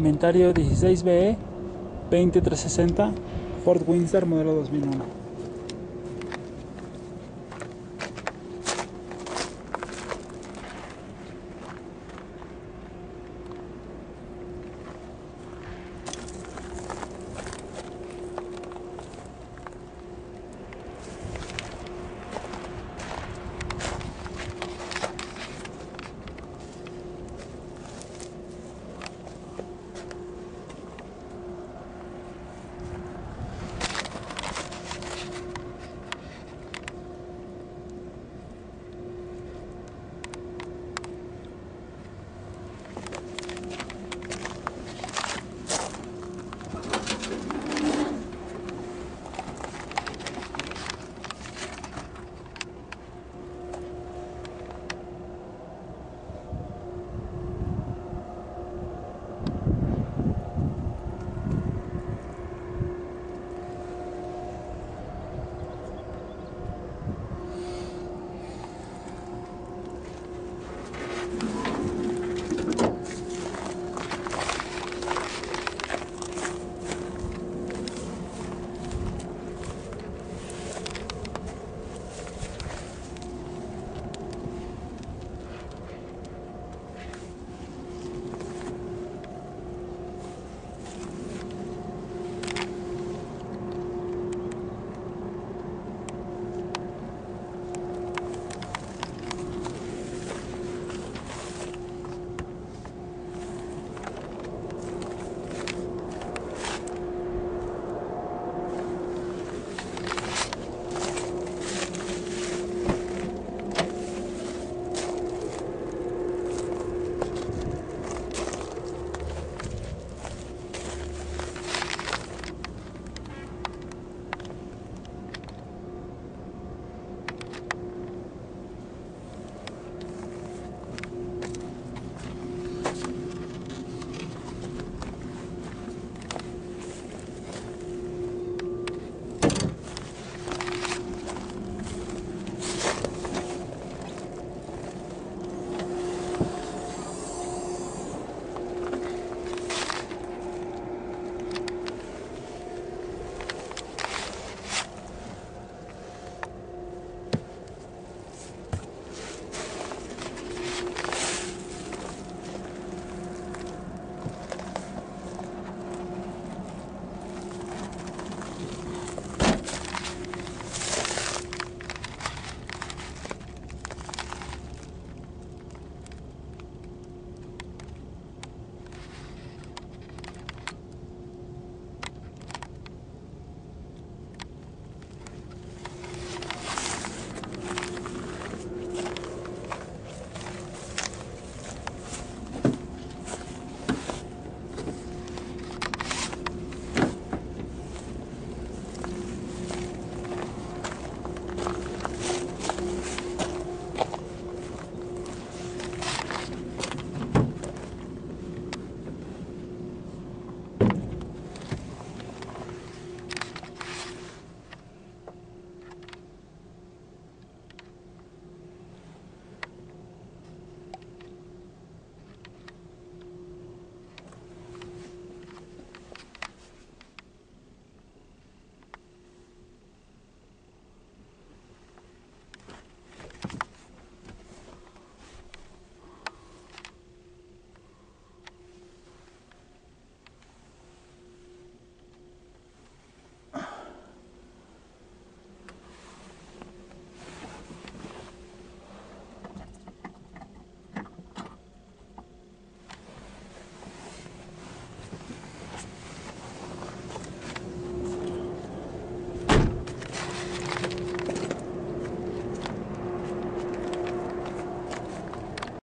Inventario 16BE 20360 Ford Windsor modelo 2001.